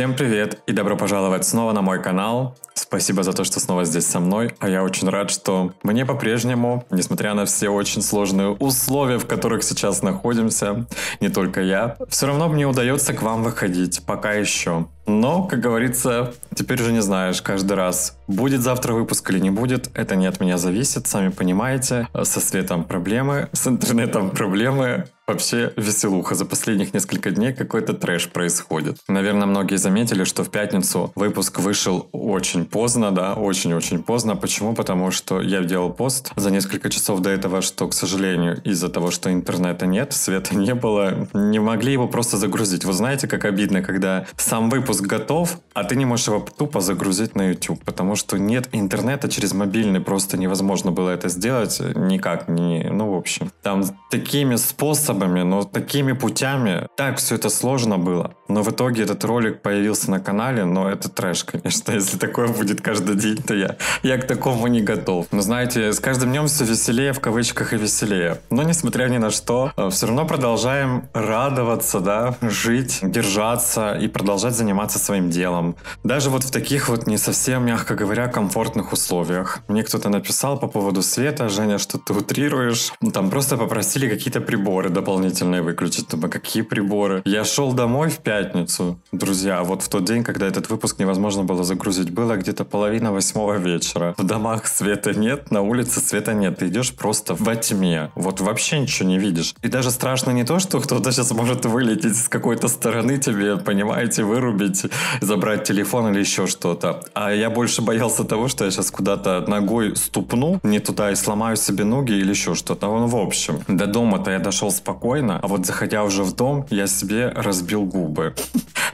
Всем привет и добро пожаловать снова на мой канал. Спасибо за то, что снова здесь со мной, а я очень рад, что мне по-прежнему, несмотря на все очень сложные условия, в которых сейчас находимся, не только я, все равно мне удается к вам выходить, пока еще. Но, как говорится, теперь уже не знаешь каждый раз, будет завтра выпуск или не будет, это не от меня зависит, сами понимаете. Со светом проблемы, с интернетом проблемы, Вообще веселуха. За последних несколько дней какой-то трэш происходит. Наверное, многие заметили, что в пятницу выпуск вышел очень поздно, да, очень-очень поздно. Почему? Потому что я делал пост за несколько часов до этого, что, к сожалению, из-за того, что интернета нет, света не было, не могли его просто загрузить. Вы знаете, как обидно, когда сам выпуск готов, а ты не можешь его тупо загрузить на YouTube, потому что нет интернета через мобильный, просто невозможно было это сделать никак, не, ну, в общем. Там такими способами способами, но такими путями. Так все это сложно было. Но в итоге этот ролик появился на канале, но это трэш, конечно. Если такое будет каждый день, то я, я к такому не готов. Но знаете, с каждым днем все веселее, в кавычках и веселее. Но несмотря ни на что, э, все равно продолжаем радоваться, да, жить, держаться и продолжать заниматься своим делом. Даже вот в таких вот не совсем, мягко говоря, комфортных условиях. Мне кто-то написал по поводу света, Женя, что ты утрируешь. Там просто попросили какие-то приборы дополнительные дополнительные выключить. Думаю, какие приборы? Я шел домой в пятницу, друзья, вот в тот день, когда этот выпуск невозможно было загрузить, было где-то половина восьмого вечера. В домах света нет, на улице света нет. Ты идешь просто во тьме. Вот вообще ничего не видишь. И даже страшно не то, что кто-то сейчас может вылететь с какой-то стороны тебе, понимаете, вырубить, забрать телефон или еще что-то. А я больше боялся того, что я сейчас куда-то ногой ступну не туда и сломаю себе ноги или еще что-то. Ну, в общем, до дома-то я дошел спокойно спокойно, а вот заходя уже в дом, я себе разбил губы.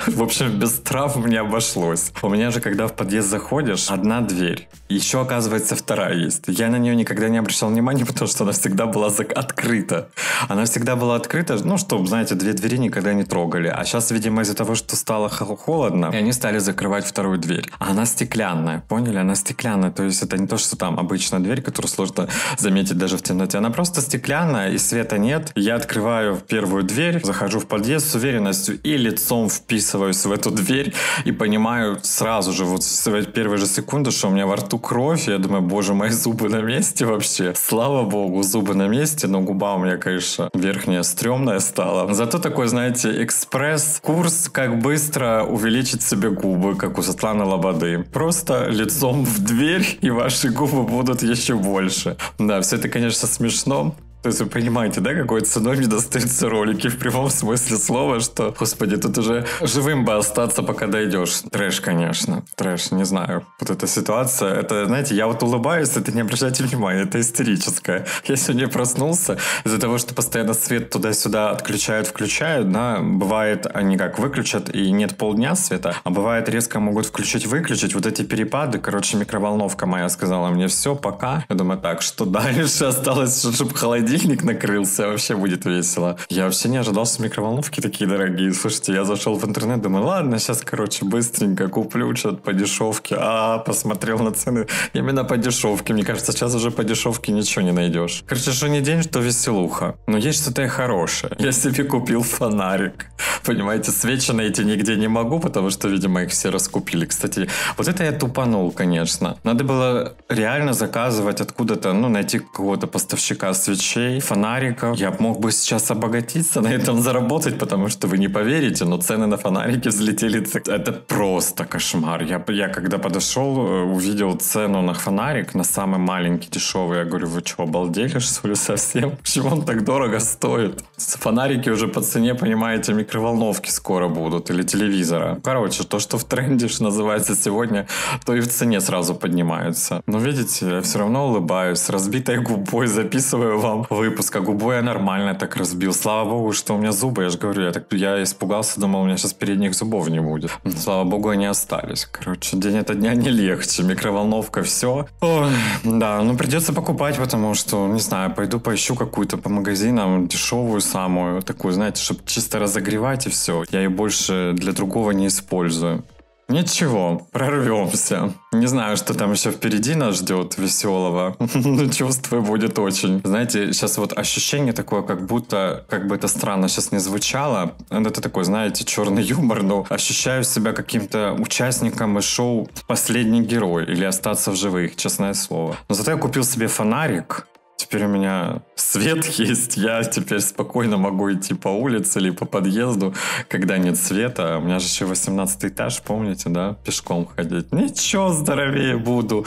В общем, без травм не обошлось. У меня же, когда в подъезд заходишь, одна дверь. Еще, оказывается, вторая есть. Я на нее никогда не обращал внимания, потому что она всегда была открыта. Она всегда была открыта, ну, чтобы, знаете, две двери никогда не трогали. А сейчас, видимо, из-за того, что стало холодно, и они стали закрывать вторую дверь. А она стеклянная, поняли? Она стеклянная. То есть это не то, что там обычная дверь, которую сложно заметить даже в темноте. Она просто стеклянная, и света нет. Я открываю первую дверь, захожу в подъезд с уверенностью и лицом вписываюсь в эту дверь и понимаю сразу же, вот в первые же секунды, что у меня во рту кровь. Я думаю, боже, мои зубы на месте вообще. Слава богу, зубы на месте, но губа у меня, конечно, верхняя стрёмная стала. Зато такой, знаете, экспресс-курс, как быстро увеличить себе губы, как у Светланы Лободы. Просто лицом в дверь, и ваши губы будут еще больше. Да, все это, конечно, смешно, то есть вы понимаете, да, какой ценой мне достаются ролики в прямом смысле слова, что, господи, тут уже живым бы остаться, пока дойдешь. Трэш, конечно. Трэш, не знаю. Вот эта ситуация, это, знаете, я вот улыбаюсь, это не обращайте внимания, это истерическое. Я сегодня проснулся из-за того, что постоянно свет туда-сюда отключают, включают, да, бывает они как выключат и нет полдня света, а бывает резко могут включить-выключить, вот эти перепады, короче, микроволновка моя сказала мне, все, пока. Я думаю, так, что дальше осталось, чтобы холодильник холодильник накрылся, вообще будет весело. Я вообще не ожидал, что микроволновки такие дорогие. Слушайте, я зашел в интернет, думаю, ладно, сейчас, короче, быстренько куплю что-то по дешевке. А, посмотрел на цены именно по дешевке. Мне кажется, сейчас уже по дешевке ничего не найдешь. Короче, что не день, что веселуха. Но есть что-то и хорошее. Я себе купил фонарик. Понимаете, свечи найти нигде не могу, потому что, видимо, их все раскупили. Кстати, вот это я тупанул, конечно. Надо было реально заказывать откуда-то, ну, найти какого-то поставщика свечей, свечей, фонариков. Я мог бы сейчас обогатиться, на этом заработать, потому что вы не поверите, но цены на фонарики взлетели. Это просто кошмар. Я, я когда подошел, э, увидел цену на фонарик, на самый маленький, дешевый. Я говорю, вы что, обалдели, что ли, совсем? Почему он так дорого стоит? Фонарики уже по цене, понимаете, микроволновки скоро будут или телевизора. Короче, то, что в тренде, что называется сегодня, то и в цене сразу поднимаются. Но видите, я все равно улыбаюсь, с разбитой губой записываю вам выпуска. Губу я нормально так разбил. Слава богу, что у меня зубы, я же говорю, я, так, я испугался, думал, у меня сейчас передних зубов не будет. Слава богу, они остались. Короче, день это дня не легче. Микроволновка, все. Да, ну придется покупать, потому что, не знаю, пойду поищу какую-то по магазинам дешевую самую, такую, знаете, чтобы чисто разогревать и все. Я ее больше для другого не использую. Ничего, прорвемся. Не знаю, что там еще впереди нас ждет веселого, но чувствую, будет очень. Знаете, сейчас вот ощущение такое, как будто, как бы это странно сейчас не звучало, это такой, знаете, черный юмор, но ощущаю себя каким-то участником из шоу «Последний герой» или «Остаться в живых», честное слово. Но зато я купил себе фонарик, Теперь у меня свет есть, я теперь спокойно могу идти по улице или по подъезду, когда нет света. У меня же еще 18 этаж, помните, да, пешком ходить. Ничего, здоровее буду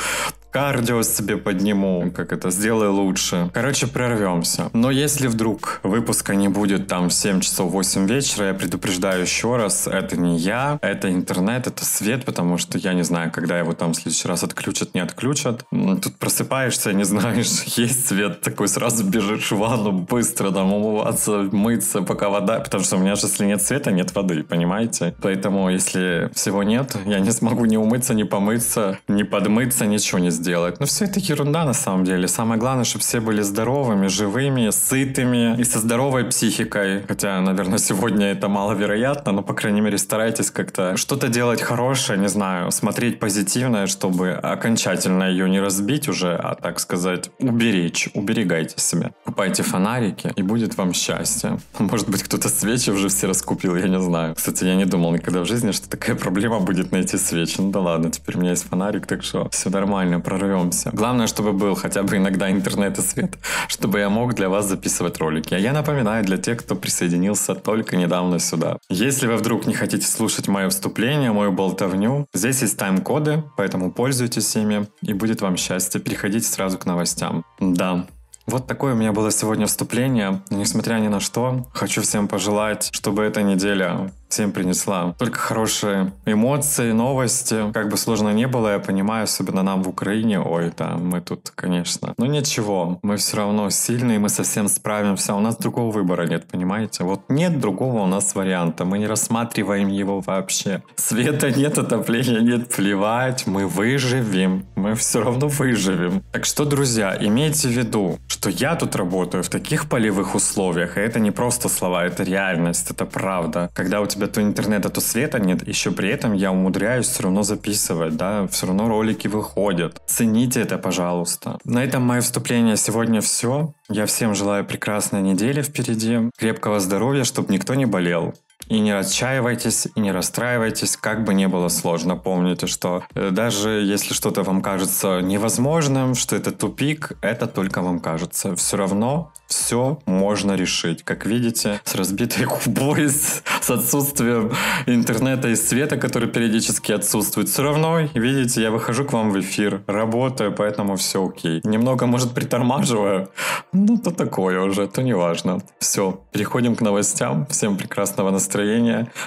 кардио себе подниму, как это, сделаю лучше. Короче, прорвемся. Но если вдруг выпуска не будет там в 7 часов 8 вечера, я предупреждаю еще раз, это не я, это интернет, это свет, потому что я не знаю, когда его там в следующий раз отключат, не отключат. Тут просыпаешься, не знаешь, есть свет, такой сразу бежишь в ванну, быстро там умываться, мыться, пока вода, потому что у меня же, если нет света, нет воды, понимаете? Поэтому, если всего нет, я не смогу ни умыться, ни помыться, ни подмыться, ничего не сделать. Но все это ерунда на самом деле. Самое главное, чтобы все были здоровыми, живыми, сытыми и со здоровой психикой. Хотя, наверное, сегодня это маловероятно, но, по крайней мере, старайтесь как-то что-то делать хорошее, не знаю, смотреть позитивное, чтобы окончательно ее не разбить уже, а, так сказать, уберечь. Уберегайте себя. Купайте фонарики, и будет вам счастье. Может быть, кто-то свечи уже все раскупил, я не знаю. Кстати, я не думал никогда в жизни, что такая проблема будет найти свечи. Ну да ладно, теперь у меня есть фонарик, так что все нормально прорвемся. Главное, чтобы был хотя бы иногда интернет и свет, чтобы я мог для вас записывать ролики. А я напоминаю для тех, кто присоединился только недавно сюда. Если вы вдруг не хотите слушать мое вступление, мою болтовню, здесь есть тайм-коды, поэтому пользуйтесь ими, и будет вам счастье. Переходите сразу к новостям. Да, вот такое у меня было сегодня вступление. Несмотря ни на что, хочу всем пожелать, чтобы эта неделя всем принесла только хорошие эмоции, новости. Как бы сложно не было, я понимаю, особенно нам в Украине. Ой, да, мы тут, конечно. Но ничего, мы все равно сильные, мы совсем справимся. У нас другого выбора нет, понимаете? Вот нет другого у нас варианта. Мы не рассматриваем его вообще. Света нет, отопления нет, плевать. Мы выживем. Мы все равно выживем. Так что, друзья, имейте в виду, что я тут работаю в таких полевых условиях, и это не просто слова, это реальность, это правда. Когда у тебя то интернета, то света нет, еще при этом я умудряюсь все равно записывать, да, все равно ролики выходят. Цените это, пожалуйста. На этом мое вступление сегодня все. Я всем желаю прекрасной недели впереди, крепкого здоровья, чтобы никто не болел. И не отчаивайтесь, и не расстраивайтесь, как бы не было сложно. Помните, что э, даже если что-то вам кажется невозможным, что это тупик, это только вам кажется. Все равно все можно решить. Как видите, с разбитой губой, с, с отсутствием интернета и света, который периодически отсутствует. Все равно, видите, я выхожу к вам в эфир, работаю, поэтому все окей. Немного, может, притормаживаю, ну, то такое уже, то не важно. Все, переходим к новостям. Всем прекрасного настроения.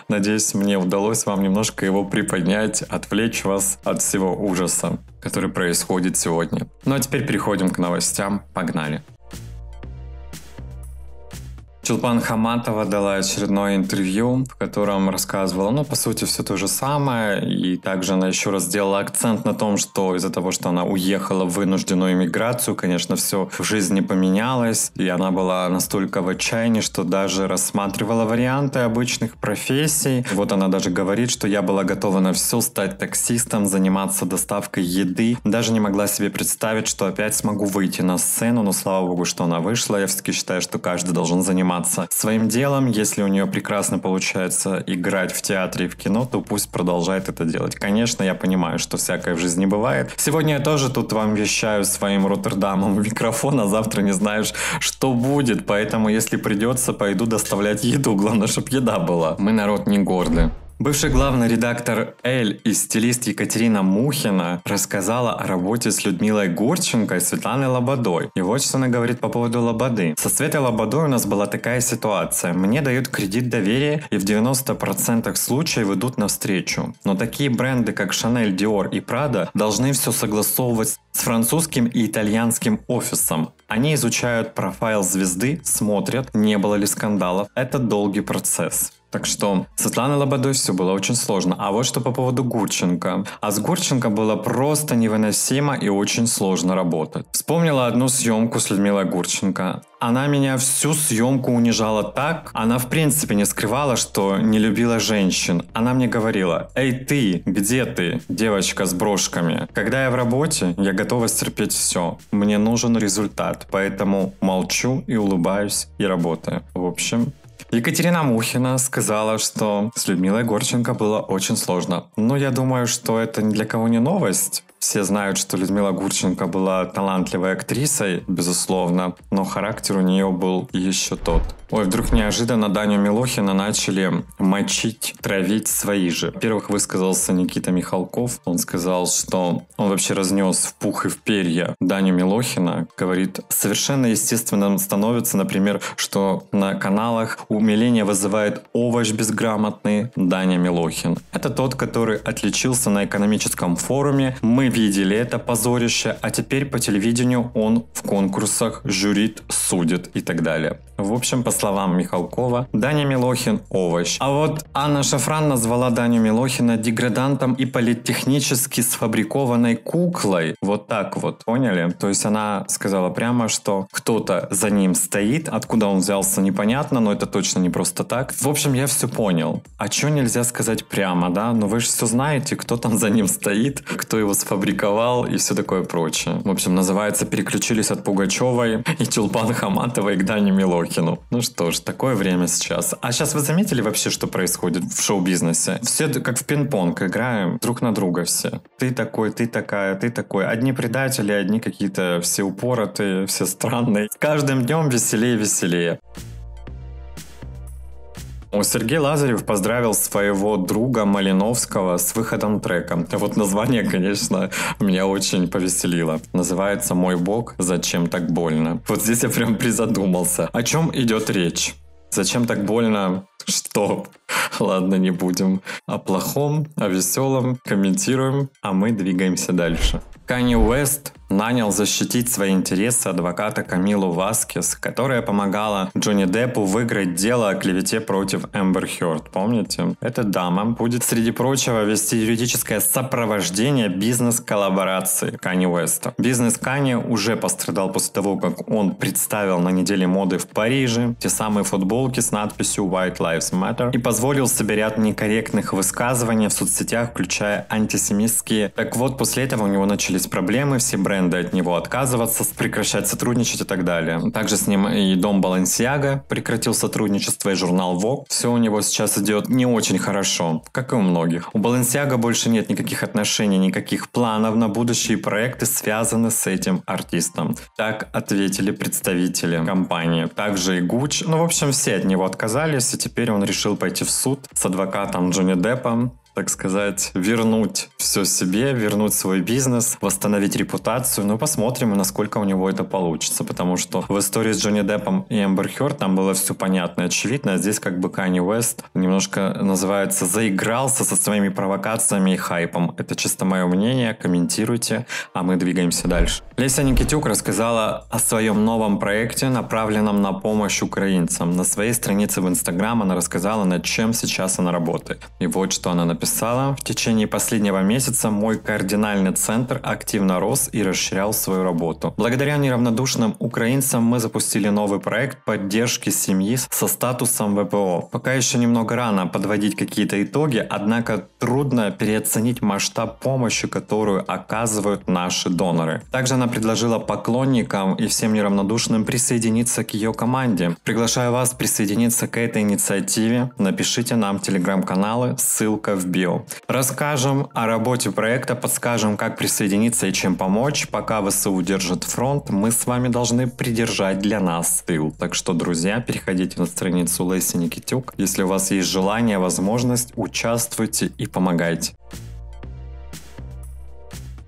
Надеюсь, мне удалось вам немножко его приподнять, отвлечь вас от всего ужаса, который происходит сегодня. Ну а теперь переходим к новостям. Погнали. Чулпан Хаматова дала очередное интервью, в котором рассказывала, ну, по сути, все то же самое. И также она еще раз сделала акцент на том, что из-за того, что она уехала в вынужденную иммиграцию, конечно, все в жизни поменялось. И она была настолько в отчаянии, что даже рассматривала варианты обычных профессий. Вот она даже говорит, что я была готова на все, стать таксистом, заниматься доставкой еды. Даже не могла себе представить, что опять смогу выйти на сцену, но слава богу, что она вышла. Я все-таки считаю, что каждый должен заниматься заниматься своим делом. Если у нее прекрасно получается играть в театре и в кино, то пусть продолжает это делать. Конечно, я понимаю, что всякое в жизни бывает. Сегодня я тоже тут вам вещаю своим Роттердамом в микрофон, а завтра не знаешь, что будет. Поэтому, если придется, пойду доставлять еду. Главное, чтобы еда была. Мы народ не гордый. Бывший главный редактор «Эль» и стилист Екатерина Мухина рассказала о работе с Людмилой Гурченко и Светланой Лободой. И вот что она говорит по поводу Лободы. Со Светой Лободой у нас была такая ситуация. Мне дают кредит доверия и в 90% случаев идут навстречу. Но такие бренды, как Chanel, Dior и Prada, должны все согласовывать с французским и итальянским офисом. Они изучают профайл звезды, смотрят, не было ли скандалов. Это долгий процесс. Так что Светлана Лободой все было очень сложно. А вот что по поводу Гурченко. А с Гурченко было просто невыносимо и очень сложно работать. Вспомнила одну съемку с Людмилой Гурченко. Она меня всю съемку унижала так. Она в принципе не скрывала, что не любила женщин. Она мне говорила, эй ты, где ты, девочка с брошками? Когда я в работе, я готова стерпеть все. Мне нужен результат, поэтому молчу и улыбаюсь и работаю. В общем, Екатерина Мухина сказала, что с Людмилой Горченко было очень сложно. Но я думаю, что это ни для кого не новость. Все знают, что Людмила Гурченко была талантливой актрисой, безусловно, но характер у нее был еще тот. Ой, вдруг неожиданно Даню Милохина начали мочить, травить свои же. Во-первых, высказался Никита Михалков. Он сказал, что он вообще разнес в пух и в перья Даню Милохина. Говорит, совершенно естественным становится, например, что на каналах умиление вызывает овощ безграмотный Даня Милохин. Это тот, который отличился на экономическом форуме. Мы видели это позорище, а теперь по телевидению он в конкурсах жюрит, судит и так далее. В общем, по словам Михалкова, Даня Милохин – овощ. А вот Анна Шафран назвала Даню Милохина деградантом и политтехнически сфабрикованной куклой. Вот так вот, поняли? То есть она сказала прямо, что кто-то за ним стоит, откуда он взялся непонятно, но это точно не просто так. В общем, я все понял. А что нельзя сказать прямо, да? Но вы же все знаете, кто там за ним стоит, кто его сфабриковал и все такое прочее. В общем, называется «Переключились от Пугачевой и Тюльпан Хаматовой к Дане Милохину». Ну что ж, такое время сейчас. А сейчас вы заметили вообще, что происходит в шоу-бизнесе? Все как в пинг-понг играем друг на друга все. Ты такой, ты такая, ты такой. Одни предатели, одни какие-то все упоротые, все странные. С каждым днем веселее, веселее. Сергей Лазарев поздравил своего друга Малиновского с выходом трека. Вот название, конечно, меня очень повеселило. Называется «Мой бог, зачем так больно?». Вот здесь я прям призадумался. О чем идет речь? Зачем так больно? Что? Ладно, не будем. О плохом, о веселом комментируем, а мы двигаемся дальше. Канни Уэст нанял защитить свои интересы адвоката Камилу Васкес, которая помогала Джонни Деппу выиграть дело о клевете против Эмбер Хёрд. Помните? Эта дама будет, среди прочего, вести юридическое сопровождение бизнес-коллаборации Канни Уэста. Бизнес Канни уже пострадал после того, как он представил на неделе моды в Париже те самые футболки с надписью White Lives Matter и позволил себе ряд некорректных высказываний в соцсетях, включая антисемитские. Так вот, после этого у него начались проблемы, все бренды бренды от него отказываться, прекращать сотрудничать и так далее. Также с ним и дом Балансиага прекратил сотрудничество, и журнал Vogue. Все у него сейчас идет не очень хорошо, как и у многих. У Балансиага больше нет никаких отношений, никаких планов на будущие проекты, связаны с этим артистом. Так ответили представители компании. Также и Гуч. Ну, в общем, все от него отказались, и теперь он решил пойти в суд с адвокатом Джонни Деппом так сказать, вернуть все себе, вернуть свой бизнес, восстановить репутацию. Ну, посмотрим, насколько у него это получится, потому что в истории с Джонни Деппом и Эмбер Хёрд там было все понятно и очевидно, а здесь как бы Канни Уэст немножко называется заигрался со своими провокациями и хайпом. Это чисто мое мнение, комментируйте, а мы двигаемся дальше. Леся Никитюк рассказала о своем новом проекте, направленном на помощь украинцам. На своей странице в Инстаграм она рассказала, над чем сейчас она работает. И вот что она написала написала, в течение последнего месяца мой кардинальный центр активно рос и расширял свою работу. Благодаря неравнодушным украинцам мы запустили новый проект поддержки семьи со статусом ВПО. Пока еще немного рано подводить какие-то итоги, однако трудно переоценить масштаб помощи, которую оказывают наши доноры. Также она предложила поклонникам и всем неравнодушным присоединиться к ее команде. Приглашаю вас присоединиться к этой инициативе. Напишите нам телеграм-каналы, ссылка в био. Расскажем о работе проекта, подскажем, как присоединиться и чем помочь. Пока ВСУ держит фронт, мы с вами должны придержать для нас тыл. Так что, друзья, переходите на страницу Леси Никитюк. Если у вас есть желание, возможность, участвуйте и помогайте.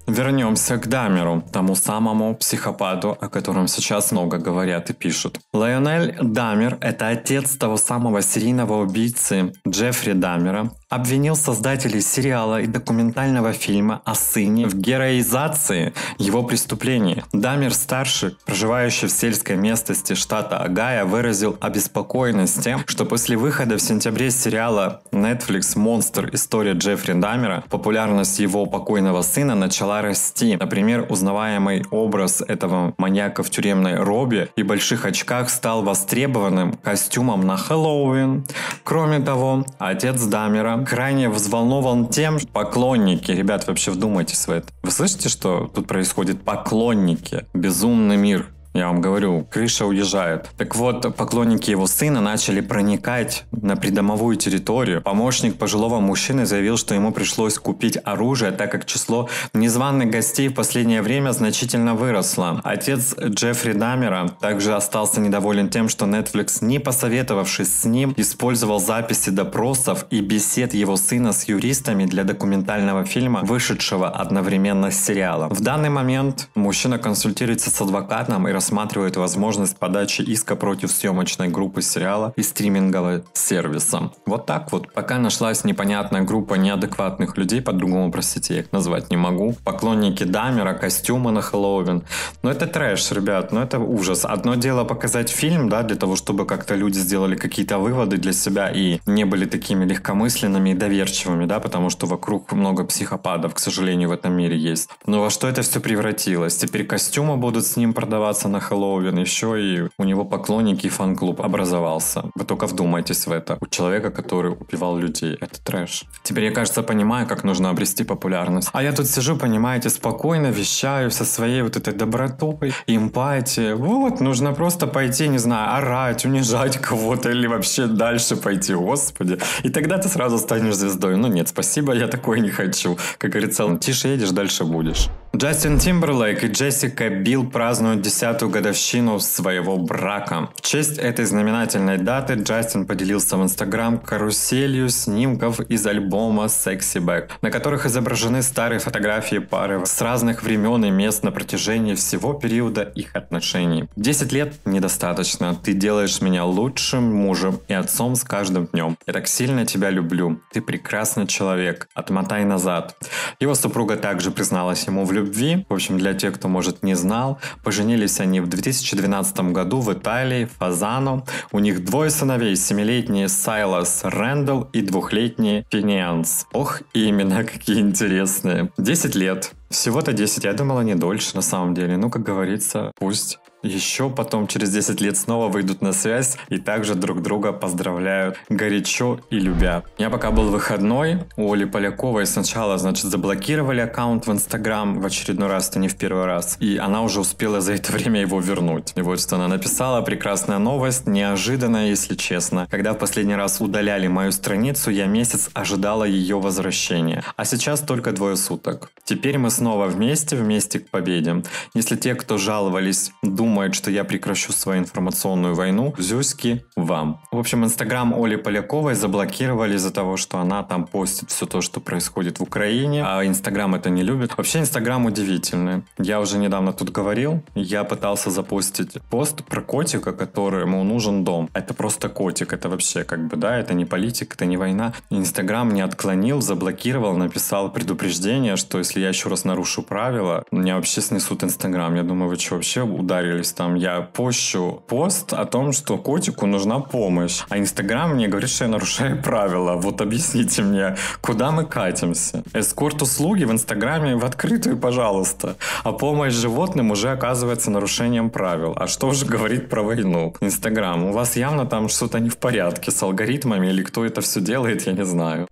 Вернемся к Дамеру, тому самому психопату, о котором сейчас много говорят и пишут. Лайонель Дамер – это отец того самого серийного убийцы Джеффри Дамера, обвинил создателей сериала и документального фильма о сыне в героизации его преступлений. Дамер-старший, проживающий в сельской местности штата Агая, выразил обеспокоенность тем, что после выхода в сентябре сериала Netflix «Монстр. История Джеффри Дамера» популярность его покойного сына начала расти. Например, узнаваемый образ этого маньяка в тюремной робе и больших очках стал востребованным костюмом на Хэллоуин. Кроме того, отец Дамера крайне взволнован тем, поклонники, ребят, вообще вдумайтесь в это. Вы слышите, что тут происходит? Поклонники. Безумный мир. Я вам говорю, крыша уезжает. Так вот, поклонники его сына начали проникать на придомовую территорию. Помощник пожилого мужчины заявил, что ему пришлось купить оружие, так как число незваных гостей в последнее время значительно выросло. Отец Джеффри Дамера также остался недоволен тем, что Netflix, не посоветовавшись с ним, использовал записи допросов и бесед его сына с юристами для документального фильма, вышедшего одновременно с сериалом. В данный момент мужчина консультируется с адвокатом и рассматривает возможность подачи иска против съемочной группы сериала и стримингового сервиса. Вот так вот. Пока нашлась непонятная группа неадекватных людей, по-другому, простите, я их назвать не могу. Поклонники Дамера, костюмы на Хэллоуин. Но это трэш, ребят, но это ужас. Одно дело показать фильм, да, для того, чтобы как-то люди сделали какие-то выводы для себя и не были такими легкомысленными и доверчивыми, да, потому что вокруг много психопатов, к сожалению, в этом мире есть. Но во что это все превратилось? Теперь костюмы будут с ним продаваться на Хэллоуин, еще и у него поклонники и фан-клуб образовался. Вы только вдумайтесь в это. У человека, который убивал людей. Это трэш. Теперь я, кажется, понимаю, как нужно обрести популярность. А я тут сижу, понимаете, спокойно вещаю со своей вот этой добротой, эмпатией. Вот, нужно просто пойти, не знаю, орать, унижать кого-то или вообще дальше пойти, господи. И тогда ты сразу станешь звездой. Ну нет, спасибо, я такое не хочу. Как говорится, тише едешь, дальше будешь. Джастин Тимберлейк и Джессика Билл празднуют десятую годовщину своего брака. В честь этой знаменательной даты Джастин поделился в Инстаграм каруселью снимков из альбома Sexy Back, на которых изображены старые фотографии пары с разных времен и мест на протяжении всего периода их отношений. Десять лет недостаточно. Ты делаешь меня лучшим мужем и отцом с каждым днем. Я так сильно тебя люблю. Ты прекрасный человек. Отмотай назад. Его супруга также призналась ему в любви. В общем, для тех, кто, может, не знал, поженились они в 2012 году в Италии, Фазано. У них двое сыновей, семилетний Сайлас Рэндалл и двухлетний Финианс. Ох, имена какие интересные. 10 лет. Всего-то 10, я думала не дольше на самом деле. Ну, как говорится, пусть еще потом через 10 лет снова выйдут на связь и также друг друга поздравляют горячо и любя. Я пока был выходной, у Оли Поляковой сначала, значит, заблокировали аккаунт в Инстаграм в очередной раз, это не в первый раз, и она уже успела за это время его вернуть. И вот что она написала, прекрасная новость, неожиданная, если честно. Когда в последний раз удаляли мою страницу, я месяц ожидала ее возвращения, а сейчас только двое суток. Теперь мы снова вместе, вместе к победе. Если те, кто жаловались, думают, думает, что я прекращу свою информационную войну, Зюськи вам. В общем, инстаграм Оли Поляковой заблокировали из-за того, что она там постит все то, что происходит в Украине, а инстаграм это не любит. Вообще, инстаграм удивительный. Я уже недавно тут говорил, я пытался запустить пост про котика, которому нужен дом. Это просто котик, это вообще как бы, да, это не политика, это не война. Инстаграм не отклонил, заблокировал, написал предупреждение, что если я еще раз нарушу правила, меня вообще снесут инстаграм. Я думаю, вы что, вообще ударили есть там я пощу пост о том, что котику нужна помощь, а Инстаграм мне говорит, что я нарушаю правила. Вот объясните мне, куда мы катимся? Эскорт-услуги в Инстаграме в открытую, пожалуйста. А помощь животным уже оказывается нарушением правил. А что уже говорить про войну? Инстаграм, у вас явно там что-то не в порядке с алгоритмами или кто это все делает, я не знаю.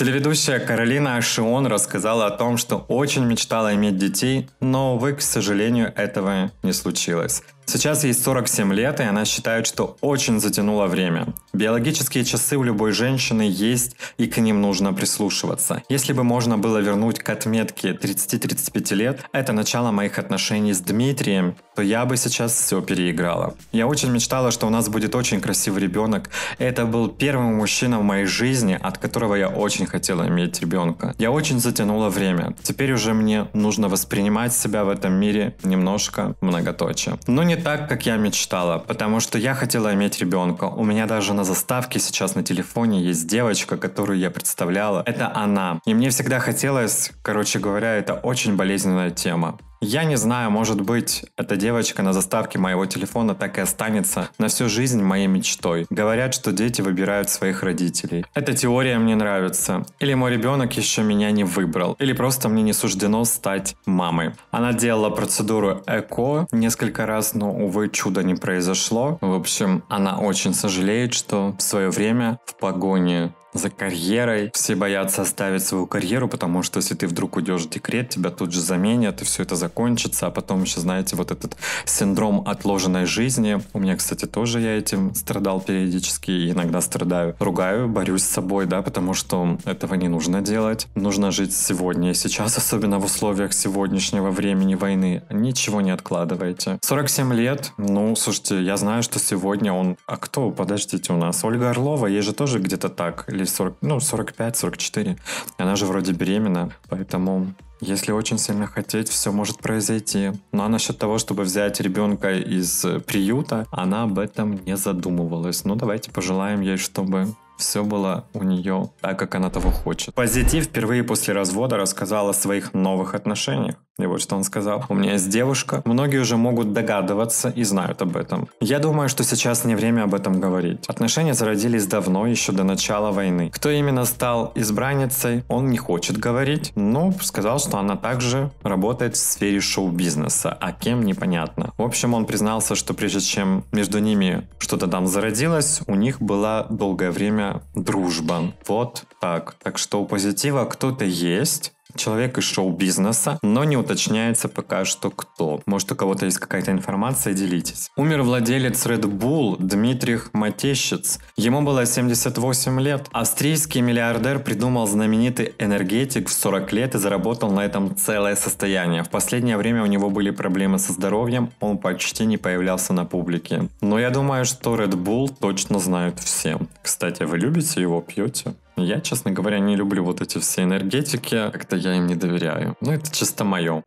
Телеведущая Каролина Ашион рассказала о том, что очень мечтала иметь детей, но, увы, к сожалению, этого не случилось. Сейчас ей 47 лет, и она считает, что очень затянуло время. Биологические часы у любой женщины есть, и к ним нужно прислушиваться. Если бы можно было вернуть к отметке 30-35 лет, это начало моих отношений с Дмитрием, то я бы сейчас все переиграла. Я очень мечтала, что у нас будет очень красивый ребенок. Это был первый мужчина в моей жизни, от которого я очень хотела иметь ребенка. Я очень затянула время. Теперь уже мне нужно воспринимать себя в этом мире немножко многоточие. Но не так, как я мечтала, потому что я хотела иметь ребенка. У меня даже на заставке сейчас на телефоне есть девочка, которую я представляла. Это она. И мне всегда хотелось, короче говоря, это очень болезненная тема. Я не знаю, может быть, эта девочка на заставке моего телефона так и останется на всю жизнь моей мечтой. Говорят, что дети выбирают своих родителей. Эта теория мне нравится. Или мой ребенок еще меня не выбрал. Или просто мне не суждено стать мамой. Она делала процедуру ЭКО несколько раз, но, увы, чудо не произошло. В общем, она очень сожалеет, что в свое время в погоне за карьерой. Все боятся оставить свою карьеру, потому что если ты вдруг уйдешь в декрет, тебя тут же заменят, и все это закончится. А потом еще, знаете, вот этот синдром отложенной жизни. У меня, кстати, тоже я этим страдал периодически и иногда страдаю. Ругаю, борюсь с собой, да, потому что этого не нужно делать. Нужно жить сегодня и сейчас, особенно в условиях сегодняшнего времени войны. Ничего не откладывайте. 47 лет, ну, слушайте, я знаю, что сегодня он... А кто? Подождите, у нас Ольга Орлова, ей же тоже где-то так или 40, ну, 45-44. Она же вроде беременна, поэтому если очень сильно хотеть, все может произойти. Ну а насчет того, чтобы взять ребенка из приюта, она об этом не задумывалась. Ну давайте пожелаем ей, чтобы все было у нее так, как она того хочет. Позитив впервые после развода рассказал о своих новых отношениях. И вот что он сказал. У меня есть девушка. Многие уже могут догадываться и знают об этом. Я думаю, что сейчас не время об этом говорить. Отношения зародились давно, еще до начала войны. Кто именно стал избранницей, он не хочет говорить, но сказал, что она также работает в сфере шоу-бизнеса, а кем непонятно. В общем, он признался, что прежде чем между ними что-то там зародилось, у них была долгое время дружба. Вот так. Так что у позитива кто-то есть, человек из шоу-бизнеса, но не уточняется пока что кто. Может, у кого-то есть какая-то информация, делитесь. Умер владелец Red Bull Дмитрий Матещиц. Ему было 78 лет. Австрийский миллиардер придумал знаменитый энергетик в 40 лет и заработал на этом целое состояние. В последнее время у него были проблемы со здоровьем, он почти не появлялся на публике. Но я думаю, что Red Bull точно знают все. Кстати, вы любите его, пьете? Я, честно говоря, не люблю вот эти все энергетики, как-то я им не доверяю. Ну, это чисто мое.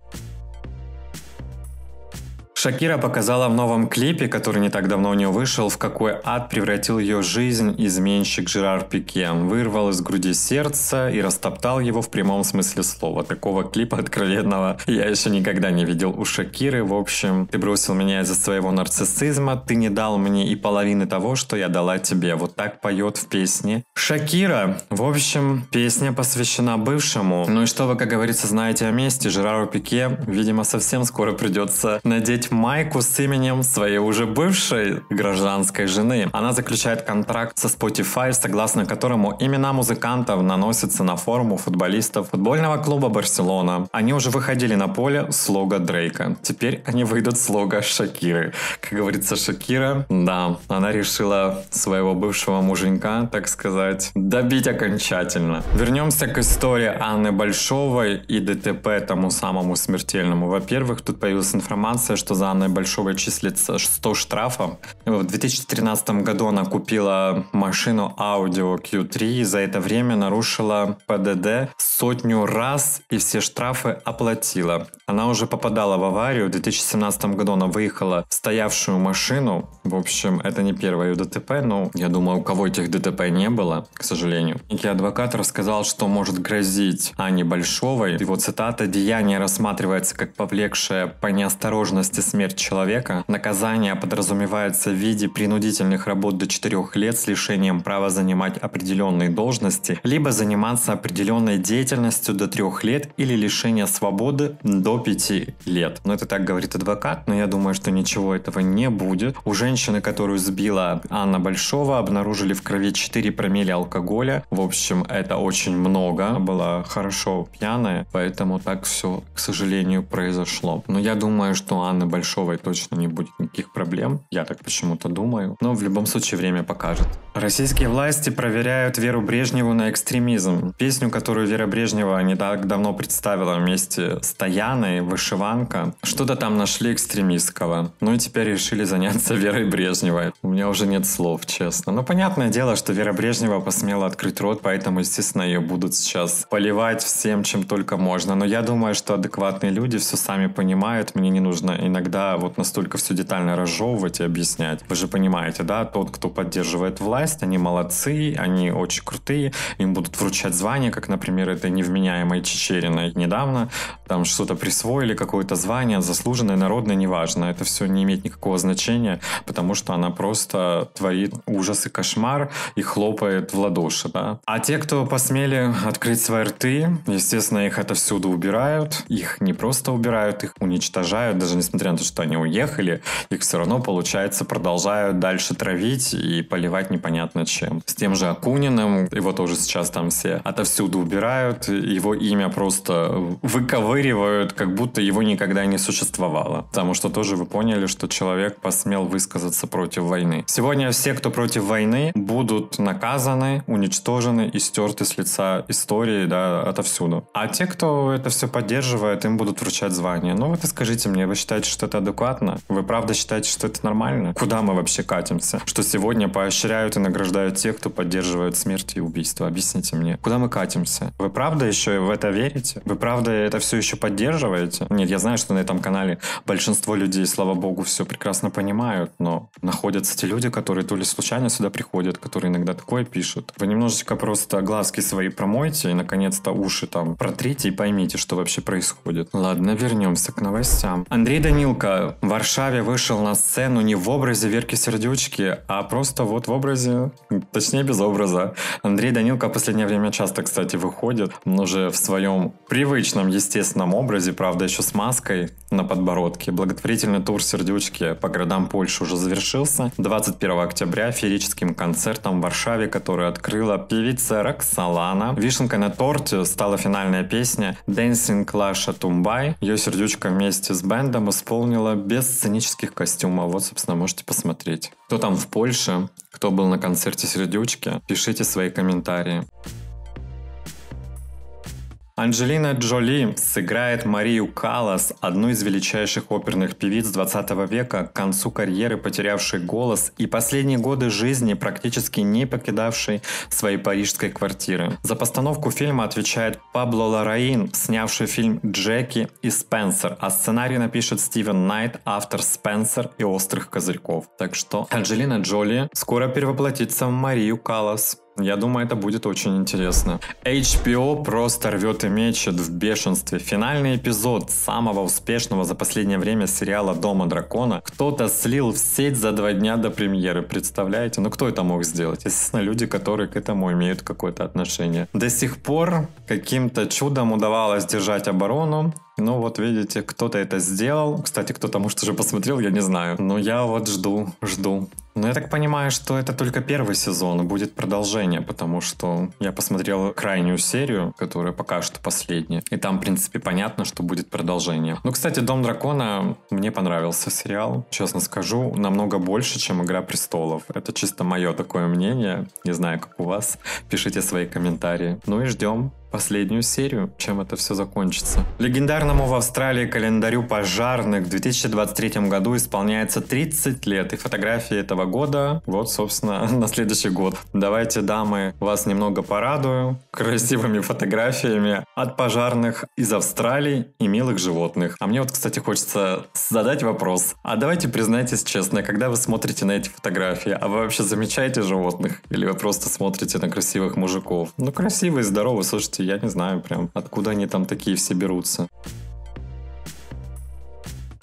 Шакира показала в новом клипе, который не так давно у нее вышел, в какой ад превратил ее жизнь изменщик Жерар Пике. Вырвал из груди сердце и растоптал его в прямом смысле слова. Такого клипа откровенного я еще никогда не видел у Шакиры. В общем, ты бросил меня из-за своего нарциссизма, ты не дал мне и половины того, что я дала тебе. Вот так поет в песне Шакира. В общем, песня посвящена бывшему. Ну и что вы, как говорится, знаете о месте? Жерару Пике, видимо, совсем скоро придется надеть майку с именем своей уже бывшей гражданской жены. Она заключает контракт со Spotify, согласно которому имена музыкантов наносятся на форму футболистов футбольного клуба Барселона. Они уже выходили на поле с лого Дрейка. Теперь они выйдут с лого Шакиры. Как говорится, Шакира, да, она решила своего бывшего муженька, так сказать, добить окончательно. Вернемся к истории Анны Большовой и ДТП тому самому смертельному. Во-первых, тут появилась информация, что за Анной Большовой числится 100 штрафов. В 2013 году она купила машину Audio Q3 и за это время нарушила ПДД сотню раз и все штрафы оплатила. Она уже попадала в аварию. В 2017 году она выехала в стоявшую машину. В общем, это не первое ее ДТП, но я думаю, у кого этих ДТП не было, к сожалению. Некий адвокат рассказал, что может грозить Ане Большовой. Его цитата «Деяние рассматривается как повлекшее по неосторожности смерть человека. Наказание подразумевается в виде принудительных работ до 4 лет с лишением права занимать определенные должности, либо заниматься определенной деятельностью до 3 лет или лишения свободы до 5 лет. Но это так говорит адвокат, но я думаю, что ничего этого не будет. У женщины, которую сбила Анна Большова, обнаружили в крови 4 промилле алкоголя. В общем, это очень много. Была хорошо пьяная, поэтому так все, к сожалению, произошло. Но я думаю, что Анна Большовой точно не будет никаких проблем. Я так почему-то думаю. Но в любом случае время покажет. Российские власти проверяют Веру Брежневу на экстремизм. Песню, которую Вера Брежнева не так давно представила вместе с Таяной «Вышиванка». Что-то там нашли экстремистского. Ну и теперь решили заняться Верой Брежневой. У меня уже нет слов, честно. Но понятное дело, что Вера Брежнева посмела открыть рот, поэтому, естественно, ее будут сейчас поливать всем, чем только можно. Но я думаю, что адекватные люди все сами понимают. Мне не нужно иногда вот настолько все детально разжевывать и объяснять. Вы же понимаете, да? Тот, кто поддерживает власть, они молодцы, они очень крутые. Им будут вручать звания, как, например, этой невменяемой Чечериной. Недавно там что-то присвоили, какое-то звание, заслуженное, народное, неважно. Это все не имеет никакого значения, потому что она просто творит ужас и кошмар и хлопает в ладоши, да. А те, кто посмели открыть свои рты, естественно, их это всюду убирают. Их не просто убирают, их уничтожают, даже несмотря то, что они уехали, их все равно, получается, продолжают дальше травить и поливать непонятно чем. С тем же Акуниным, его тоже сейчас там все отовсюду убирают, его имя просто выковыривают, как будто его никогда не существовало. Потому что тоже вы поняли, что человек посмел высказаться против войны. Сегодня все, кто против войны, будут наказаны, уничтожены и стерты с лица истории, да, отовсюду. А те, кто это все поддерживает, им будут вручать звания. Ну вот и скажите мне, вы считаете, что это адекватно? Вы правда считаете, что это нормально? Куда мы вообще катимся? Что сегодня поощряют и награждают тех, кто поддерживает смерть и убийство? Объясните мне, куда мы катимся? Вы правда еще в это верите? Вы правда это все еще поддерживаете? Нет, я знаю, что на этом канале большинство людей, слава богу, все прекрасно понимают, но находятся те люди, которые то ли случайно сюда приходят, которые иногда такое пишут. Вы немножечко просто глазки свои промойте и, наконец-то, уши там протрите и поймите, что вообще происходит. Ладно, вернемся к новостям. Андрей Данилко в Варшаве вышел на сцену не в образе Верки Сердючки, а просто вот в образе, точнее без образа. Андрей Данилко в последнее время часто, кстати, выходит, уже в своем привычном, естественном образе, правда, еще с маской на подбородке. Благотворительный тур Сердючки по городам Польши уже завершился. 21 октября феерическим концертом в Варшаве, который открыла певица Роксолана. Вишенкой на торте стала финальная песня Dancing Lasha Тумбай. Ее Сердючка вместе с бендом исполнила без сценических костюмов. Вот, собственно, можете посмотреть. Кто там в Польше, кто был на концерте Сердючки, пишите свои комментарии. Анджелина Джоли сыграет Марию Калас, одну из величайших оперных певиц 20 века, к концу карьеры потерявшей голос и последние годы жизни практически не покидавшей своей парижской квартиры. За постановку фильма отвечает Пабло Лараин, снявший фильм «Джеки» и «Спенсер», а сценарий напишет Стивен Найт, автор «Спенсер» и «Острых козырьков». Так что Анджелина Джоли скоро перевоплотится в Марию Калас. Я думаю, это будет очень интересно. HBO просто рвет и мечет в бешенстве. Финальный эпизод самого успешного за последнее время сериала «Дома дракона» кто-то слил в сеть за два дня до премьеры. Представляете? Ну кто это мог сделать? Естественно, люди, которые к этому имеют какое-то отношение. До сих пор каким-то чудом удавалось держать оборону. Ну вот видите, кто-то это сделал. Кстати, кто-то, может, уже посмотрел, я не знаю. Но я вот жду, жду. Но я так понимаю, что это только первый сезон, и будет продолжение, потому что я посмотрел крайнюю серию, которая пока что последняя, и там, в принципе, понятно, что будет продолжение. Ну, кстати, «Дом дракона» мне понравился сериал, честно скажу, намного больше, чем «Игра престолов». Это чисто мое такое мнение, не знаю, как у вас. Пишите свои комментарии. Ну и ждем последнюю серию, чем это все закончится. Легендарному в Австралии календарю пожарных в 2023 году исполняется 30 лет, и фотографии этого года, вот, собственно, на следующий год. Давайте, дамы, вас немного порадую красивыми фотографиями от пожарных из Австралии и милых животных. А мне вот, кстати, хочется задать вопрос. А давайте признайтесь честно, когда вы смотрите на эти фотографии, а вы вообще замечаете животных? Или вы просто смотрите на красивых мужиков? Ну, красивые, здоровые, слушайте, я не знаю прям, откуда они там такие все берутся.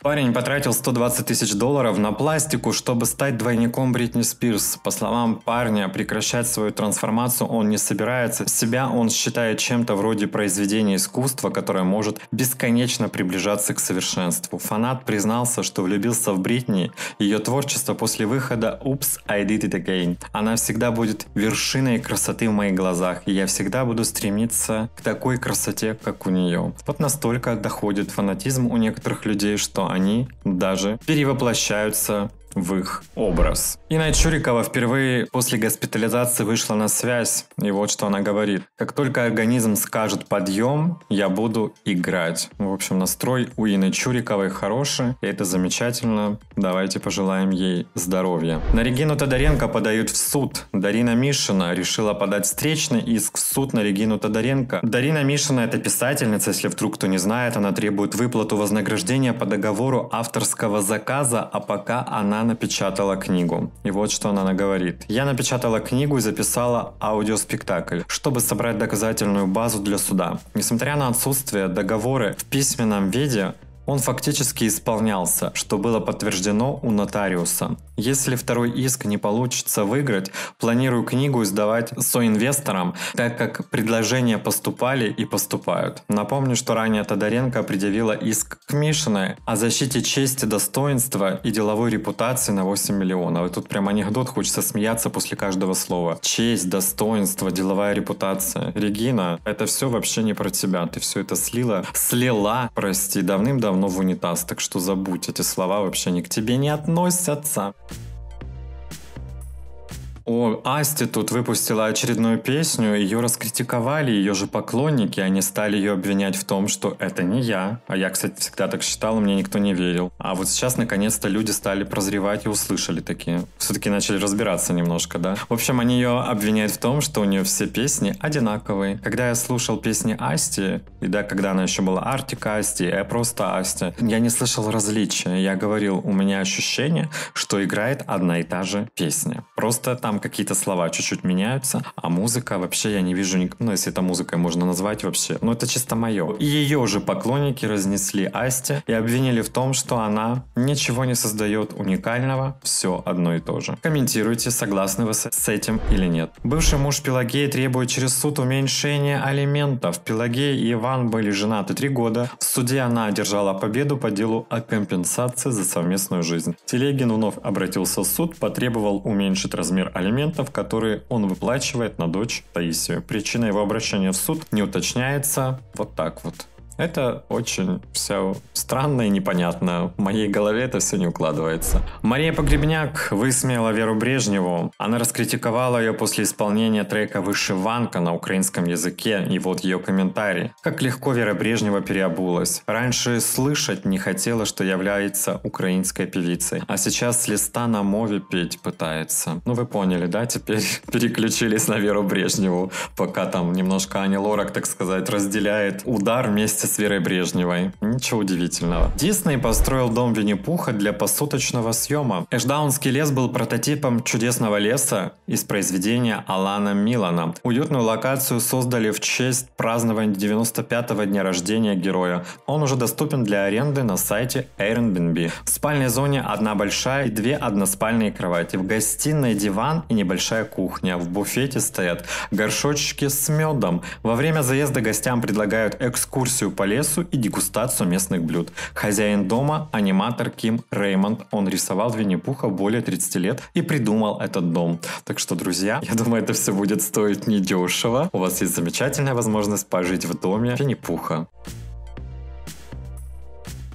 Парень потратил 120 тысяч долларов на пластику, чтобы стать двойником Бритни Спирс. По словам парня, прекращать свою трансформацию он не собирается. Себя он считает чем-то вроде произведения искусства, которое может бесконечно приближаться к совершенству. Фанат признался, что влюбился в Бритни. Ее творчество после выхода «Oops, I did it again». Она всегда будет вершиной красоты в моих глазах, и я всегда буду стремиться к такой красоте, как у нее. Вот настолько доходит фанатизм у некоторых людей, что они даже перевоплощаются в их образ. Инна Чурикова впервые после госпитализации вышла на связь, и вот что она говорит. Как только организм скажет подъем, я буду играть. В общем, настрой у Инны Чуриковой хороший, и это замечательно. Давайте пожелаем ей здоровья. На Регину Тодоренко подают в суд. Дарина Мишина решила подать встречный иск в суд на Регину Тодоренко. Дарина Мишина это писательница, если вдруг кто не знает, она требует выплату вознаграждения по договору авторского заказа, а пока она напечатала книгу. И вот что она говорит. Я напечатала книгу и записала аудиоспектакль, чтобы собрать доказательную базу для суда. Несмотря на отсутствие договора в письменном виде, он фактически исполнялся, что было подтверждено у нотариуса. Если второй иск не получится выиграть, планирую книгу издавать соинвесторам, так как предложения поступали и поступают. Напомню, что ранее Тодоренко предъявила иск к Мишиной о защите чести, достоинства и деловой репутации на 8 миллионов. И тут прям анекдот, хочется смеяться после каждого слова. Честь, достоинство, деловая репутация. Регина, это все вообще не про тебя. Ты все это слила, слила, прости, давным-давно в унитаз. Так что забудь, эти слова вообще ни к тебе не относятся. О, Асти тут выпустила очередную песню, ее раскритиковали, ее же поклонники, они стали ее обвинять в том, что это не я. А я, кстати, всегда так считал, мне никто не верил. А вот сейчас, наконец-то, люди стали прозревать и услышали такие. Все-таки начали разбираться немножко, да? В общем, они ее обвиняют в том, что у нее все песни одинаковые. Когда я слушал песни Асти, и да, когда она еще была Артик Асти, я просто Асти, я не слышал различия. Я говорил, у меня ощущение, что играет одна и та же песня. Просто там какие-то слова чуть-чуть меняются, а музыка вообще я не вижу, ник... ну если это музыкой можно назвать вообще, ну это чисто мое. И ее же поклонники разнесли Асте и обвинили в том, что она ничего не создает уникального, все одно и то же. Комментируйте, согласны вы с этим или нет. Бывший муж Пелагеи требует через суд уменьшения алиментов. Пелагея и Иван были женаты три года. В суде она одержала победу по делу о компенсации за совместную жизнь. Телегин вновь обратился в суд, потребовал уменьшить размер алиментов алиментов, которые он выплачивает на дочь Таисию. Причина его обращения в суд не уточняется. Вот так вот. Это очень все странно и непонятно. В моей голове это все не укладывается. Мария Погребняк высмеяла Веру Брежневу. Она раскритиковала ее после исполнения трека «Вышиванка» на украинском языке. И вот ее комментарий. Как легко Вера Брежнева переобулась. Раньше слышать не хотела, что является украинской певицей. А сейчас с листа на мове петь пытается. Ну вы поняли, да? Теперь переключились на Веру Брежневу. Пока там немножко Ани Лорак, так сказать, разделяет удар вместе с Верой Брежневой. Ничего удивительного. Дисней построил дом Винни-Пуха для посуточного съема. Эшдаунский лес был прототипом чудесного леса из произведения Алана Милана. Уютную локацию создали в честь празднования 95-го дня рождения героя. Он уже доступен для аренды на сайте Airbnb. В спальной зоне одна большая и две односпальные кровати. В гостиной диван и небольшая кухня. В буфете стоят горшочки с медом. Во время заезда гостям предлагают экскурсию по лесу и дегустацию местных блюд. Хозяин дома – аниматор Ким Реймонд. Он рисовал Винни-Пуха более 30 лет и придумал этот дом. Так что, друзья, я думаю, это все будет стоить недешево. У вас есть замечательная возможность пожить в доме Винни-Пуха.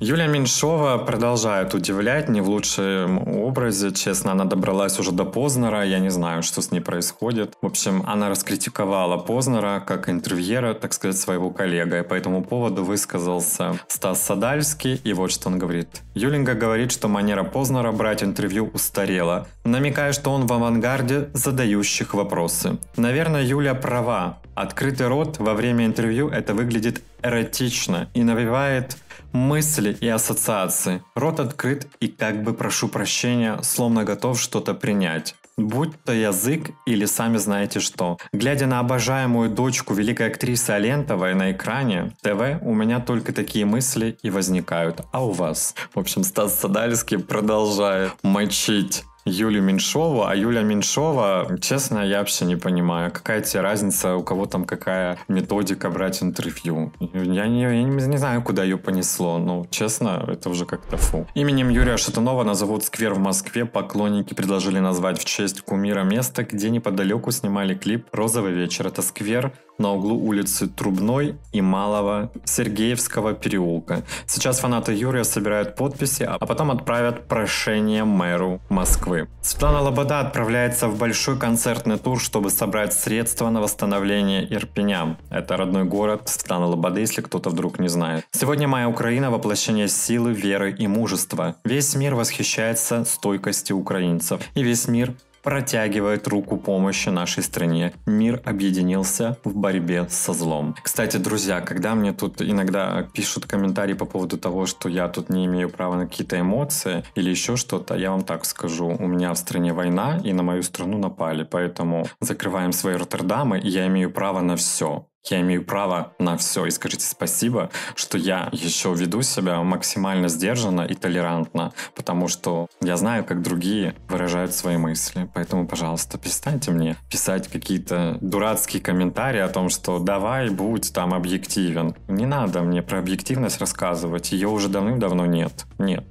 Юлия Меньшова продолжает удивлять, не в лучшем образе. Честно, она добралась уже до Познера. Я не знаю, что с ней происходит. В общем, она раскритиковала Познера как интервьюера, так сказать, своего коллега. И по этому поводу высказался Стас Садальский. И вот что он говорит. Юлинга говорит, что манера Познера брать интервью устарела, намекая, что он в авангарде задающих вопросы. Наверное, Юля права. Открытый рот во время интервью это выглядит эротично и навевает мысли и ассоциации. Рот открыт и как бы прошу прощения, словно готов что-то принять. Будь то язык или сами знаете что. Глядя на обожаемую дочку великой актрисы Алентовой на экране ТВ, у меня только такие мысли и возникают. А у вас? В общем, Стас Садальский продолжает мочить Юлю Меньшову, а Юля Меньшова, честно, я вообще не понимаю, какая тебе разница, у кого там какая методика брать интервью. Я не, я не, не знаю, куда ее понесло, но, честно, это уже как-то фу. Именем Юрия Шатунова назовут сквер в Москве, поклонники предложили назвать в честь кумира место, где неподалеку снимали клип «Розовый вечер». Это сквер на углу улицы Трубной и Малого Сергеевского переулка. Сейчас фанаты Юрия собирают подписи, а потом отправят прошение мэру Москвы. Светлана Лобода отправляется в большой концертный тур, чтобы собрать средства на восстановление Ирпеня. Это родной город Светланы Лободы, если кто-то вдруг не знает. Сегодня моя Украина – воплощение силы, веры и мужества. Весь мир восхищается стойкостью украинцев. И весь мир протягивает руку помощи нашей стране. Мир объединился в борьбе со злом. Кстати, друзья, когда мне тут иногда пишут комментарии по поводу того, что я тут не имею права на какие-то эмоции или еще что-то, я вам так скажу. У меня в стране война, и на мою страну напали, поэтому закрываем свои Роттердамы, и я имею право на все я имею право на все. И скажите спасибо, что я еще веду себя максимально сдержанно и толерантно, потому что я знаю, как другие выражают свои мысли. Поэтому, пожалуйста, перестаньте мне писать какие-то дурацкие комментарии о том, что давай будь там объективен. Не надо мне про объективность рассказывать, ее уже давным-давно нет. Нет.